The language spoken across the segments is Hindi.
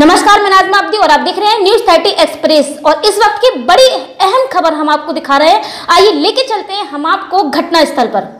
नमस्कार, मैं नाजमा अब्दी और आप देख रहे हैं न्यूज़ 30 एक्सप्रेस और इस वक्त की बड़ी अहम खबर हम आपको दिखा रहे हैं। आइए लेके चलते हैं हम आपको घटना स्थल पर।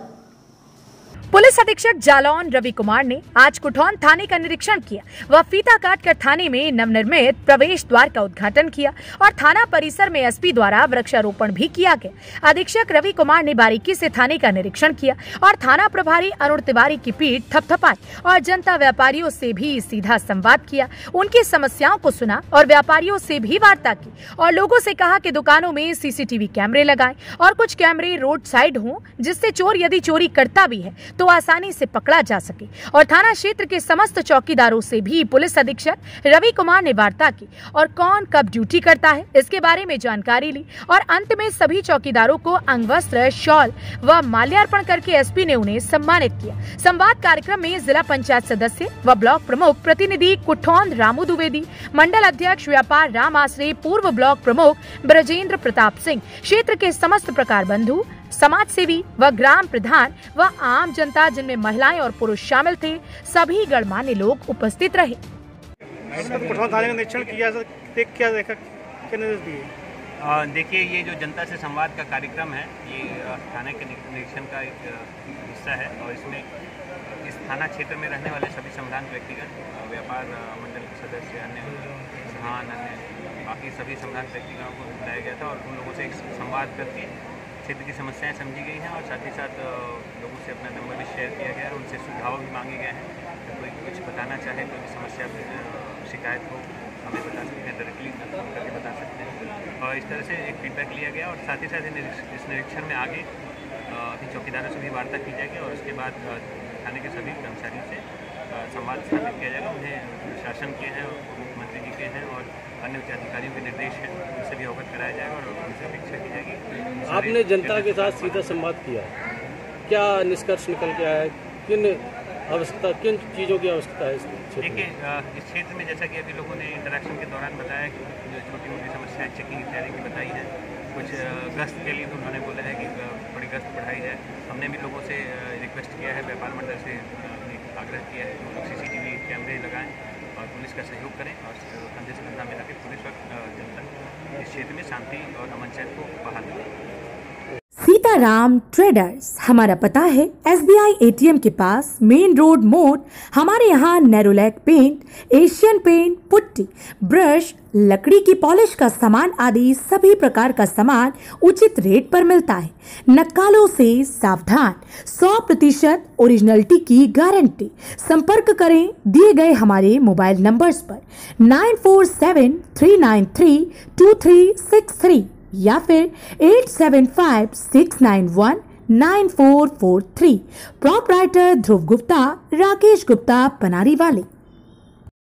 पुलिस अधीक्षक जालौन रवि कुमार ने आज कुठौन थाने का निरीक्षण किया। वह फीता काट कर थाने में नवनिर्मित प्रवेश द्वार का उद्घाटन किया और थाना परिसर में एसपी द्वारा वृक्षारोपण भी किया गया। अधीक्षक रवि कुमार ने बारीकी से थाने का निरीक्षण किया और थाना प्रभारी अरुण तिवारी की पीठ थपथपाई और जनता व्यापारियों से भी सीधा संवाद किया। उनकी समस्याओं को सुना और व्यापारियों से भी वार्ता की और लोगों से कहा कि दुकानों में सीसीटीवी कैमरे लगाएँ और कुछ कैमरे रोड साइड हों, जिससे चोर यदि चोरी करता भी है तो आसानी से पकड़ा जा सके। और थाना क्षेत्र के समस्त चौकीदारों से भी पुलिस अधीक्षक रवि कुमार ने वार्ता की और कौन कब ड्यूटी करता है, इसके बारे में जानकारी ली और अंत में सभी चौकीदारों को अंगवस्त्र, शॉल व माल्यार्पण करके एसपी ने उन्हें सम्मानित किया। संवाद कार्यक्रम में जिला पंचायत सदस्य व ब्लॉक प्रमुख प्रतिनिधि कुठौंद रामू द्विवेदी, मंडल अध्यक्ष व्यापार राम आसरे, पूर्व ब्लॉक प्रमुख ब्रजेंद्र प्रताप सिंह, क्षेत्र के समस्त प्रकार बंधु समाज सेवी व ग्राम प्रधान व आम जनता जिनमें महिलाएँ और पुरुष शामिल थे सभी गणमान्य लोग उपस्थित रहे। कुठवा थाने का निरीक्षण किया सर देख क्या देखा क्या निर्देश दिए? देखिए ये जो जनता से संवाद का कार्यक्रम है ये थाने के निरीक्षण का एक हिस्सा है और इसमें इस थाना क्षेत्र में रहने वाले सभी संविधान व्यक्तिगण व्यापार मंडल के सदस्य अन्य प्रधान अन्य बाकी सभी संविधान व्यक्तिगणों को बुलाया गया था और उन लोगों से एक संवाद करके क्षेत्र की समस्याएँ समझी गई हैं और साथ ही साथ लोगों से अपना नंबर भी शेयर किया गया है उनसे सुझाव भी मांगे गए हैं। कि कोई कुछ बताना चाहे, कोई भी समस्या शिकायत हो, हमें बता सकते हैं डायरेक्टली फ़ोन करके बता सकते हैं। और इस तरह से एक फीडबैक लिया गया और साथ ही साथ इस निरीक्षण में आगे अभी चौकीदारों से भी वार्ता की जाएगी और उसके बाद थाने के सभी कर्मचारियों से संवाद स्थापित किया जाएगा उन्हें शासन के हैं मुख्यमंत्री जी के हैं और अन्य उच्च अधिकारियों के निर्देश हैं उनसे भी अवगत कराया जाएगा और उनसे अपेक्षा की जाएगी। आपने जनता के साथ सीधा संवाद किया। क्या निष्कर्ष निकल के आया? है? किन आवश्यकता किन चीज़ों की आवश्यकता है इस क्षेत्र देखिए इस क्षेत्र में जैसा कि अभी लोगों ने इंटरेक्शन के दौरान बताया कि जो छोटी मोटी समस्याएँ चेकिंग इत्यादि की बताई है कुछ गश्त के लिए भी उन्होंने बोला है कि बड़ी गश्त बढ़ाई जाए। हमने भी लोगों से रिक्वेस्ट किया है व्यापार मंडल से आग्रह किया है। लोग वी कैमरे लगाएँ और पुलिस का सहयोग करें और कंधे से कंधा मिला के पुलिस और जनता इस क्षेत्र में शांति और अमन चैन को बहाल करें। सीताराम ट्रेडर्स। हमारा पता है एस बी एटीएम के पास मेन रोड मोड़, हमारे यहाँ Nerolac paint, Asian paint, putty, brush, लकड़ी की पॉलिश का सामान आदि सभी प्रकार का सामान उचित रेट पर मिलता है। नक्कालों से सावधान। 100 प्रतिशत ओरिजिनलिटी की गारंटी। संपर्क करें दिए गए हमारे मोबाइल नंबर्स पर। Nine four seven three nine three two three six three. या फिर eight seven five six nine one nine four four three proprietor Dhruv Gupta Rakesh Gupta Panari वाले